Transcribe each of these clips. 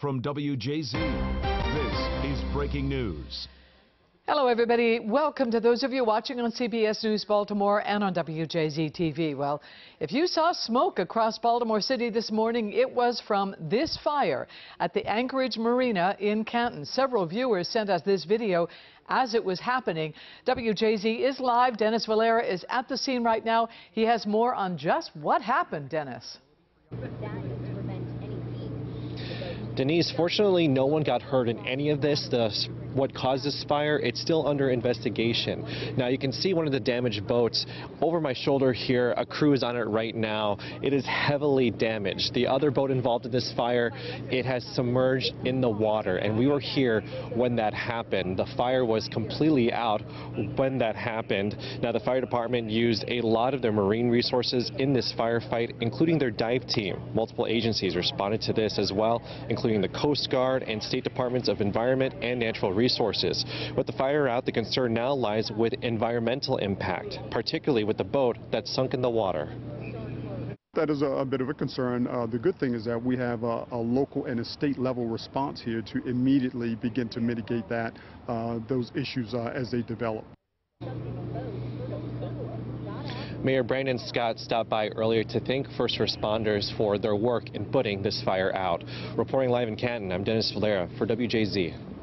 from WJZ. This is breaking news. Hello, everybody. Welcome to those of you watching on CBS News Baltimore and on WJZ TV. Well, if you saw smoke across Baltimore City this morning, it was from this fire at the Anchorage Marina in Canton. Several viewers sent us this video as it was happening. WJZ is live. Dennis Valera is at the scene right now. He has more on just what happened, Dennis. Denise, fortunately, no one got hurt in any of this. The what caused this fire, it's still under investigation. Now you can see one of the damaged boats over my shoulder here. A crew is on it right now. It is heavily damaged. The other boat involved in this fire, it has submerged in the water and we were here when that happened. The fire was completely out when that happened. Now the fire department used a lot of their marine resources in this firefight, including their dive team. Multiple agencies responded to this as well, including the Coast Guard and State Departments of Environment and Natural Resources. With the fire out, the concern now lies with environmental impact, particularly with the boat that sunk in the water. That is a, a bit of a concern. Uh, the good thing is that we have a, a, local and a state level response here to immediately begin to mitigate that, uh, those issues uh, as they develop. Mayor Brandon Scott stopped by earlier to thank first responders for their work in putting this fire out. Reporting live in Canton, I'm Dennis Valera for WJZ.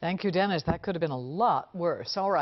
Thank you, Dennis. That could have been a lot worse. All right.